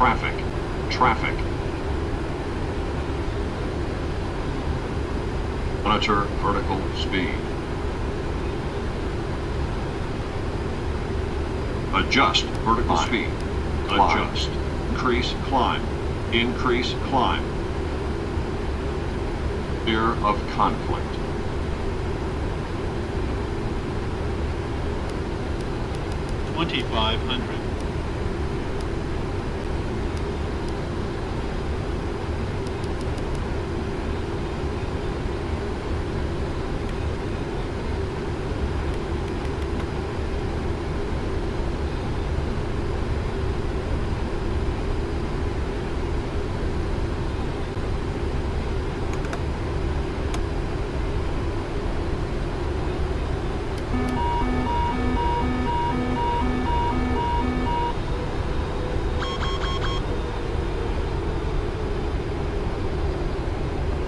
traffic, traffic. Monitor vertical speed. Adjust vertical Climb. speed. Climb. Adjust. Increase climb. Increase climb. Clear of conflict. Twenty-five hundred.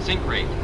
Sink rate.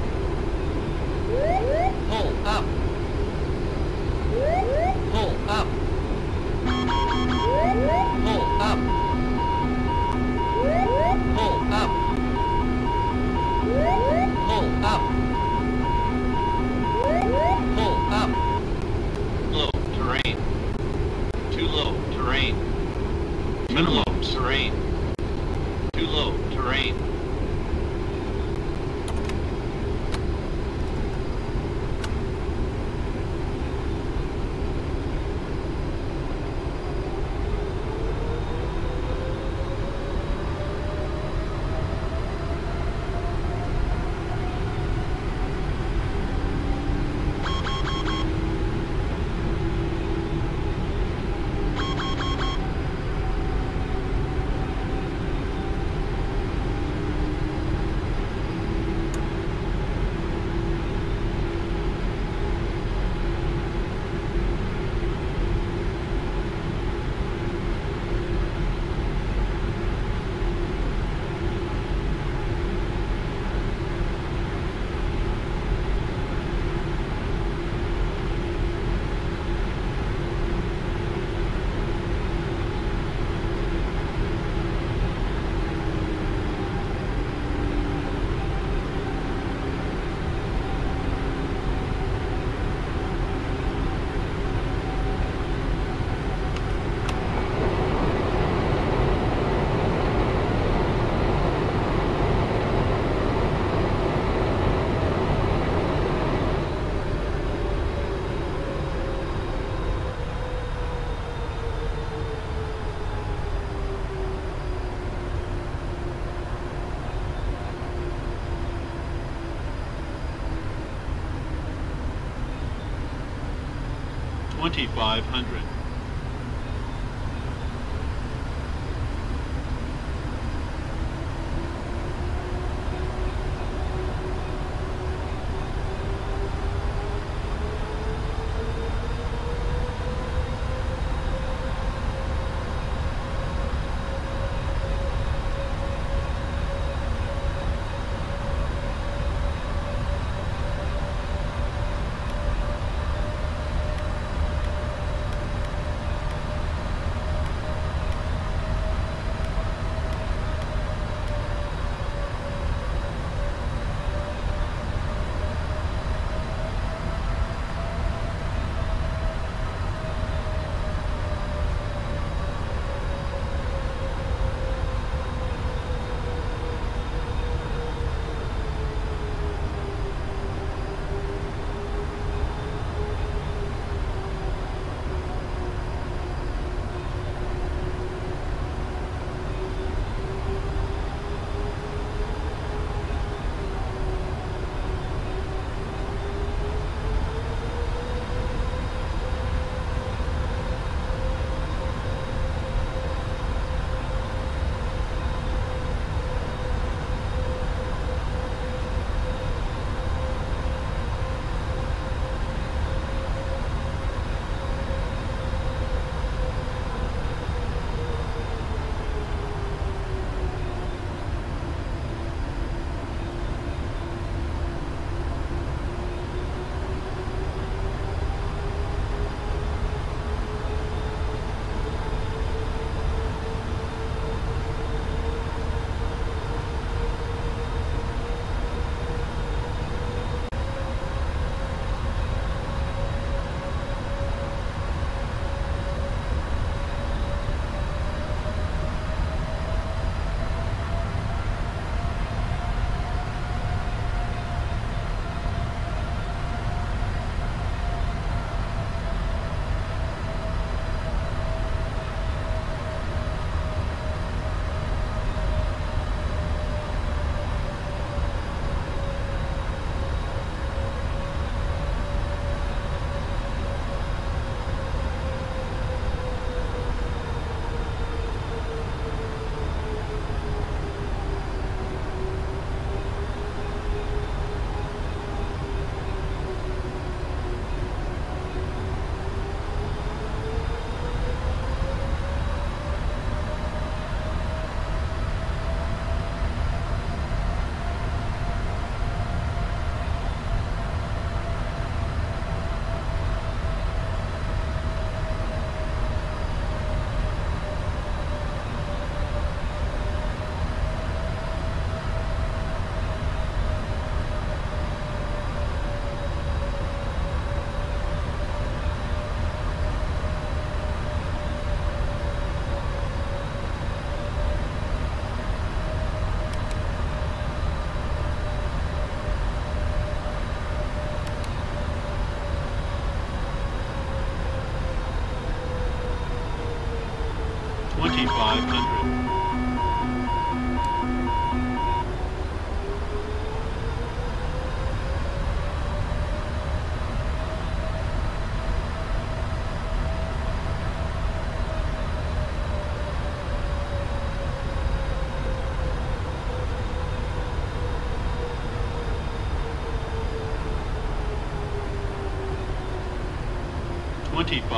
5500.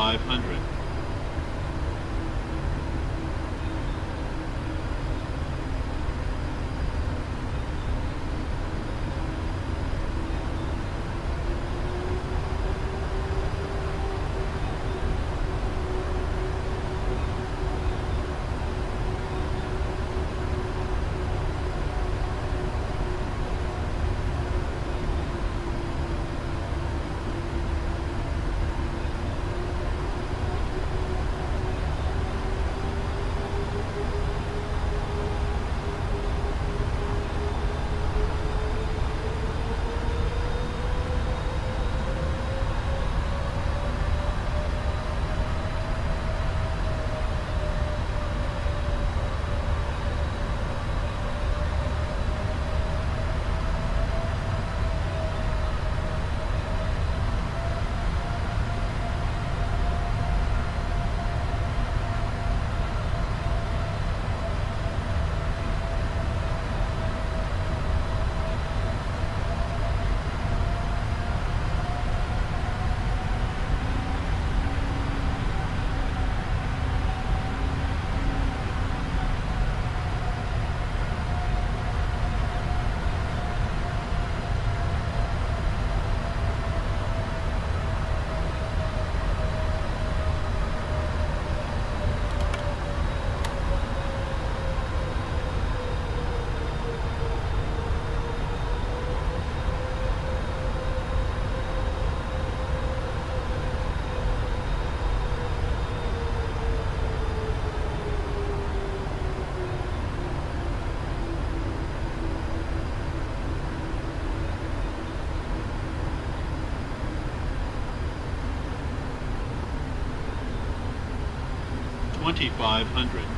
500. 2,500.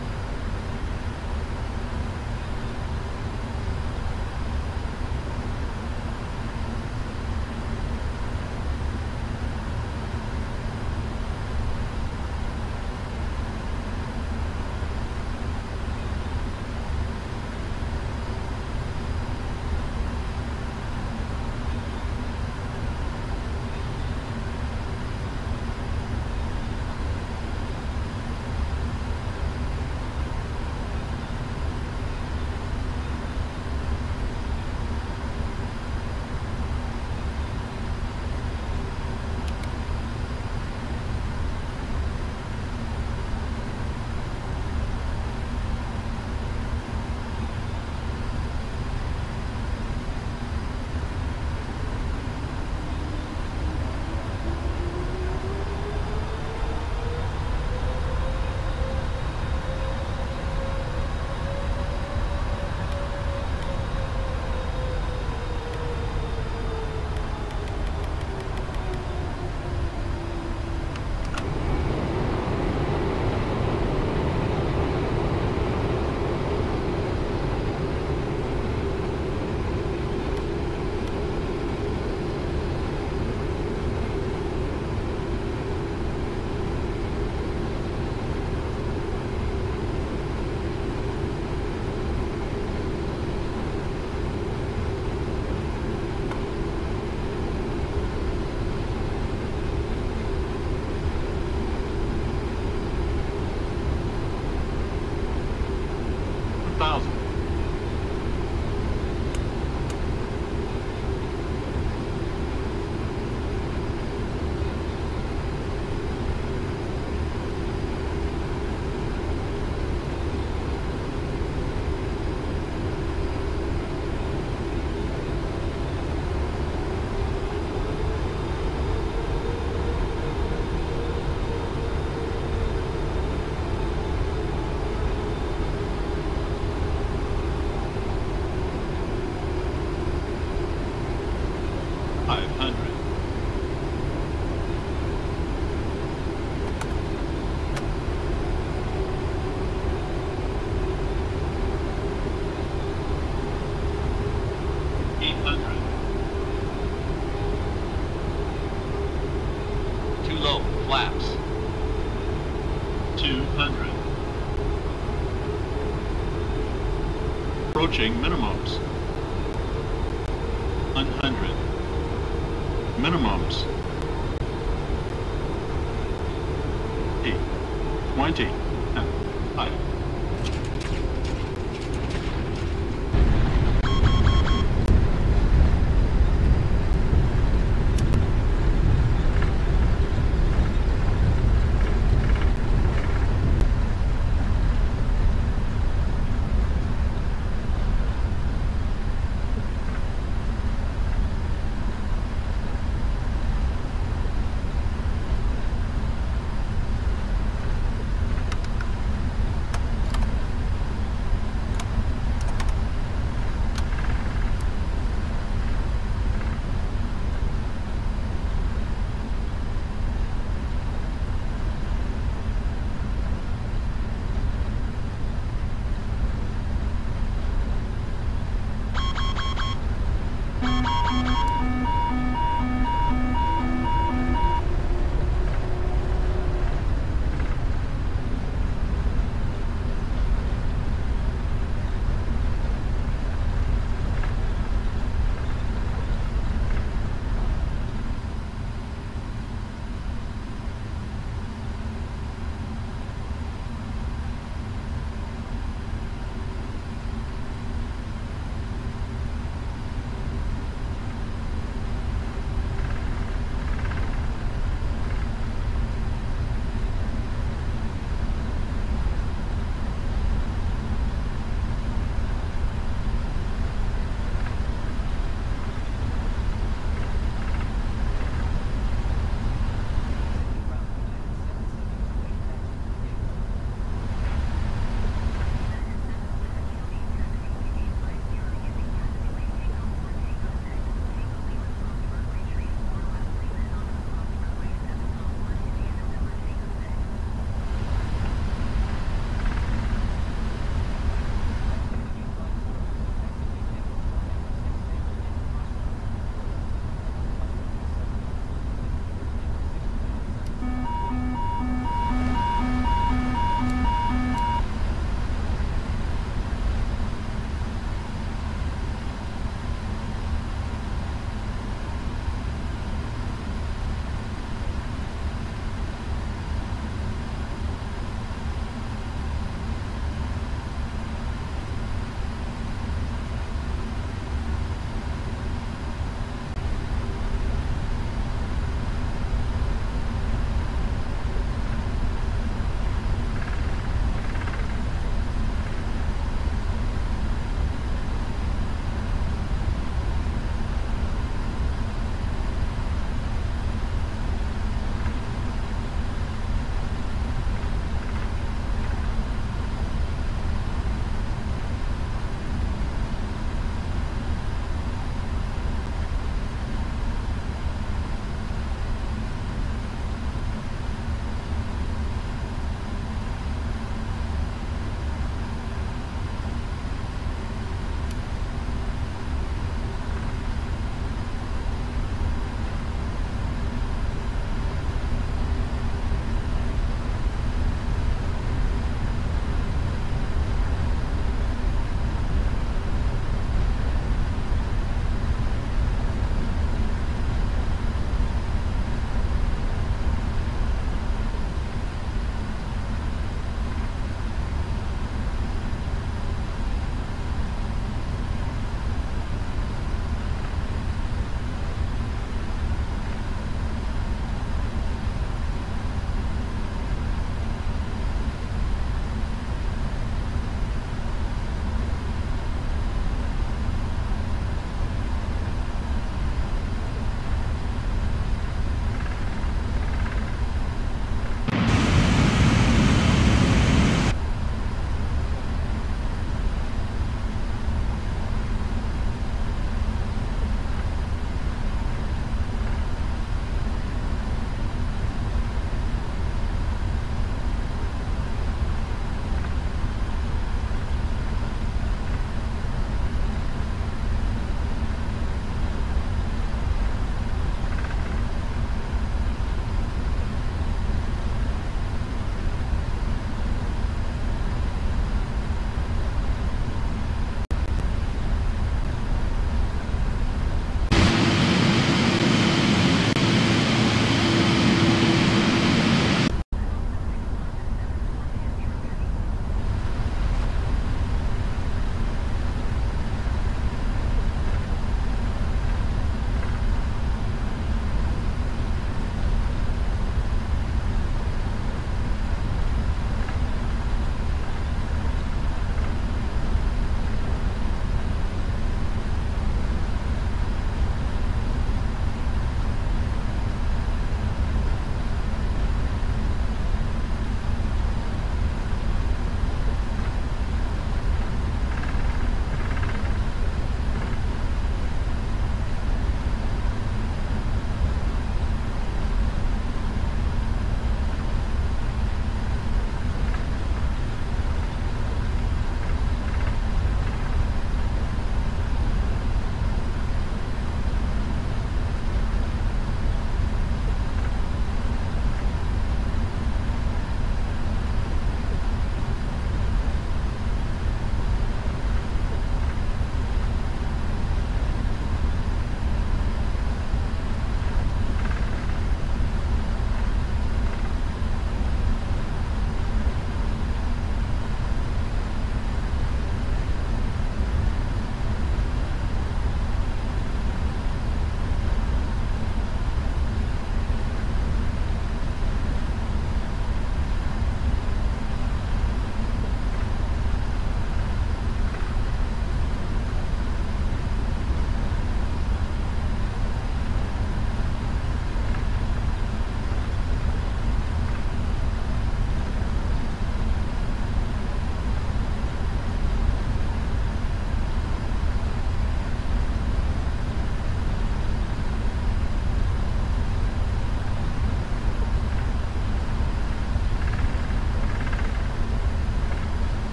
Approaching minimums.